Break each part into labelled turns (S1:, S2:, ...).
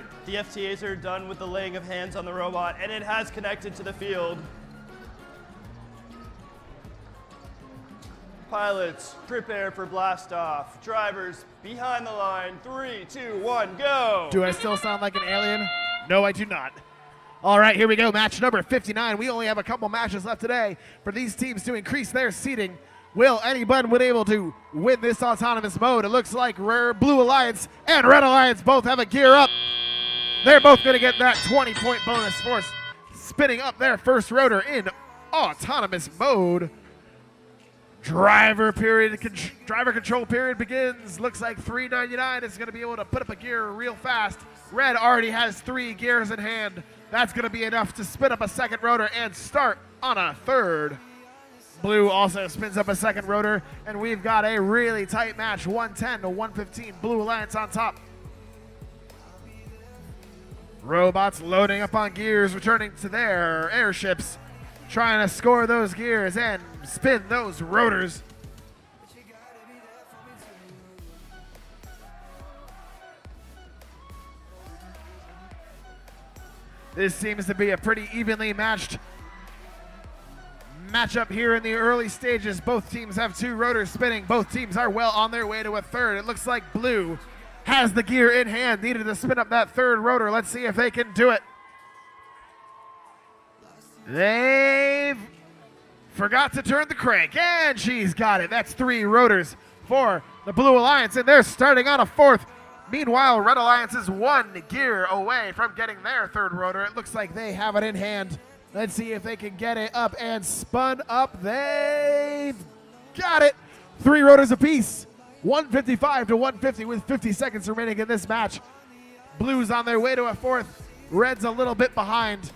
S1: right, the FTAs are done with the laying of hands on the robot, and it has connected to the field. Pilots, prepare for blast off. Drivers, behind the line. Three, two, one, go!
S2: Do I still sound like an alien? No, I do not. All right, here we go. Match number 59. We only have a couple matches left today for these teams to increase their seating. Will anyone be able to win this autonomous mode? It looks like Rare Blue Alliance and Red Alliance both have a gear up. They're both going to get that 20 point bonus for spinning up their first rotor in autonomous mode. Driver period, con driver control period begins. Looks like 399 is going to be able to put up a gear real fast. Red already has three gears in hand. That's going to be enough to spin up a second rotor and start on a third. Blue also spins up a second rotor, and we've got a really tight match 110 to 115. Blue Alliance on top. Robots loading up on gears, returning to their airships, trying to score those gears and spin those rotors. This seems to be a pretty evenly matched matchup here in the early stages. Both teams have two rotors spinning. Both teams are well on their way to a third. It looks like blue has the gear in hand, needed to spin up that third rotor. Let's see if they can do it. They've forgot to turn the crank, and she's got it. That's three rotors for the Blue Alliance, and they're starting on a fourth. Meanwhile, Red Alliance is one gear away from getting their third rotor. It looks like they have it in hand. Let's see if they can get it up and spun up. They've got it. Three rotors apiece. 155 to 150 with 50 seconds remaining in this match. Blues on their way to a fourth. Red's a little bit behind.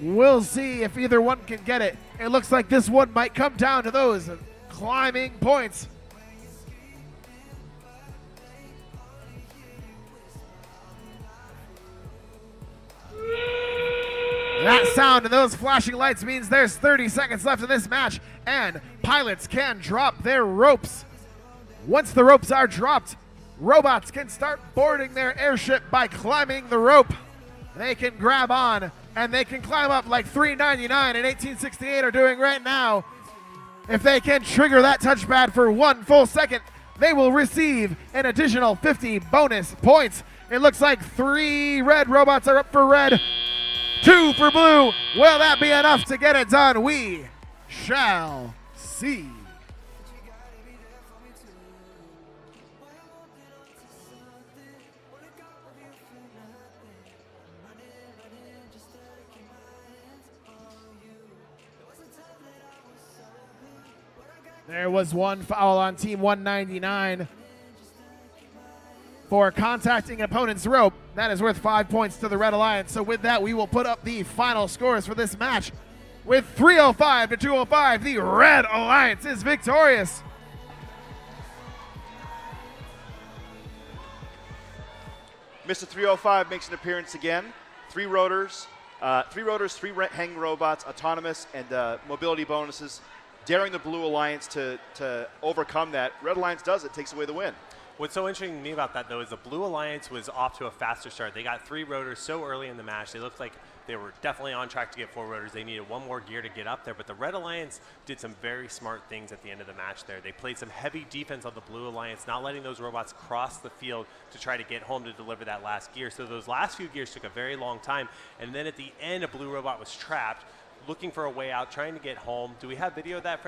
S2: We'll see if either one can get it. It looks like this one might come down to those climbing points. That sound and those flashing lights means there's 30 seconds left in this match, and pilots can drop their ropes. Once the ropes are dropped, robots can start boarding their airship by climbing the rope. They can grab on and they can climb up like 399 and 1868 are doing right now. If they can trigger that touchpad for one full second, they will receive an additional 50 bonus points. It looks like three red robots are up for red, two for blue. Will that be enough to get it done? We shall see. There was one foul on team 199 for contacting an opponent's rope. That is worth five points to the Red Alliance. So with that, we will put up the final scores for this match. With 305 to 205, the Red Alliance is victorious.
S3: Mr. 305 makes an appearance again. Three rotors, uh, three rotors, three hanging robots, autonomous, and uh, mobility bonuses daring the Blue Alliance to, to overcome that. Red Alliance does it, takes away the win.
S4: What's so interesting to me about that, though, is the Blue Alliance was off to a faster start. They got three rotors so early in the match. They looked like they were definitely on track to get four rotors. They needed one more gear to get up there, but the Red Alliance did some very smart things at the end of the match there. They played some heavy defense on the Blue Alliance, not letting those robots cross the field to try to get home to deliver that last gear. So those last few gears took a very long time, and then at the end, a Blue robot was trapped, looking for a way out, trying to get home. Do we have video of that?